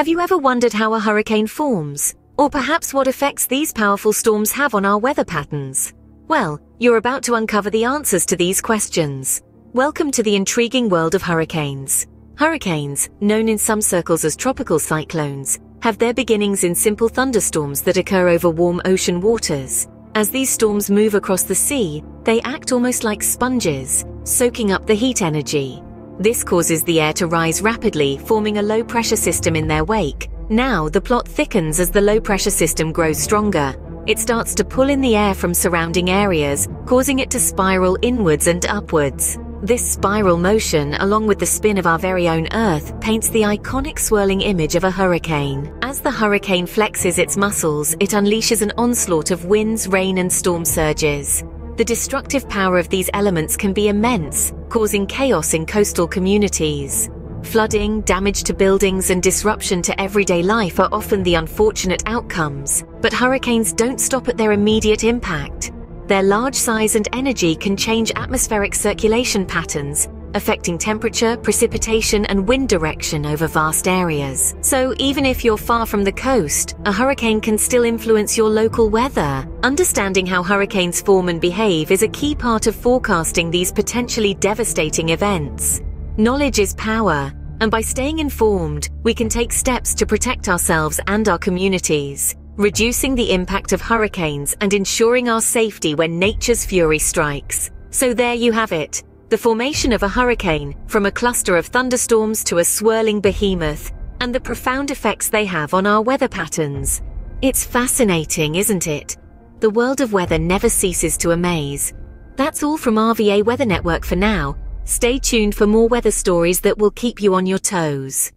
Have you ever wondered how a hurricane forms? Or perhaps what effects these powerful storms have on our weather patterns? Well, you're about to uncover the answers to these questions. Welcome to the intriguing world of hurricanes. Hurricanes, known in some circles as tropical cyclones, have their beginnings in simple thunderstorms that occur over warm ocean waters. As these storms move across the sea, they act almost like sponges, soaking up the heat energy. This causes the air to rise rapidly, forming a low pressure system in their wake. Now, the plot thickens as the low pressure system grows stronger. It starts to pull in the air from surrounding areas, causing it to spiral inwards and upwards. This spiral motion, along with the spin of our very own Earth, paints the iconic swirling image of a hurricane. As the hurricane flexes its muscles, it unleashes an onslaught of winds, rain, and storm surges. The destructive power of these elements can be immense, causing chaos in coastal communities. Flooding, damage to buildings, and disruption to everyday life are often the unfortunate outcomes. But hurricanes don't stop at their immediate impact. Their large size and energy can change atmospheric circulation patterns, affecting temperature, precipitation, and wind direction over vast areas. So even if you're far from the coast, a hurricane can still influence your local weather. Understanding how hurricanes form and behave is a key part of forecasting these potentially devastating events. Knowledge is power, and by staying informed, we can take steps to protect ourselves and our communities, reducing the impact of hurricanes and ensuring our safety when nature's fury strikes. So there you have it the formation of a hurricane, from a cluster of thunderstorms to a swirling behemoth, and the profound effects they have on our weather patterns. It's fascinating, isn't it? The world of weather never ceases to amaze. That's all from RVA Weather Network for now. Stay tuned for more weather stories that will keep you on your toes.